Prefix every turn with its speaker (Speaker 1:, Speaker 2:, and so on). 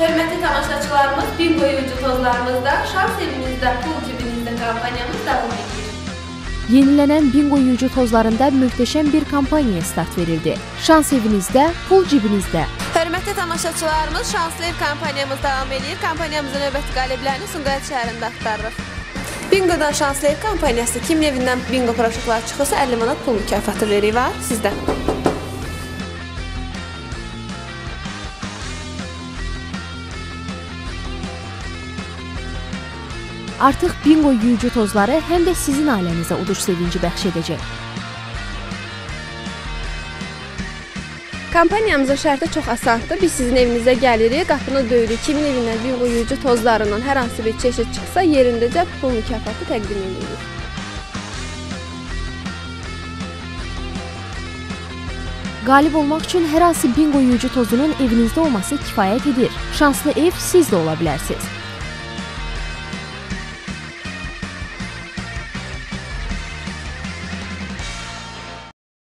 Speaker 1: Hörmətli tamaşaçılarımız, bingo yuyucu tozlarımızda, şans evinizdə, pul cibinizdə kampaniyamız davam edir.
Speaker 2: Yenilənən bingo yuyucu tozlarında möhtəşəm bir kampaniyaya start verildi. Şans evinizdə, pul cibinizdə.
Speaker 1: Hörmətli tamaşaçılarımız, Şanslı Ev kampaniyamız davam edir. Kampaniyamızın növbəti qaliblərini Sumqayıt şəhərində axtarırıq. Bingodan Şanslı Ev kampaniyası kimin evindən bingo proşuklar çıxırsa 50 manat pul mükafatı veririk var sizdən.
Speaker 2: Artıq bingo yuyucu tozları həm də sizin ailənizə uduş sevinci bəxş edəcək.
Speaker 3: Kampaniyamızın şərti çox asandır. Biz sizin evinizə gəlirik, qapını döyürük. Kimin evindən bingo yuyucu tozlarından hər hansı bir çeşid çıxsa, yerindəcə pul mükafatı təqdim edirik.
Speaker 2: Qalib olmaq üçün hər hansı bingo yuyucu tozunun evinizdə olması kifayət edir. Şanslı ev siz də ola bilərsiniz.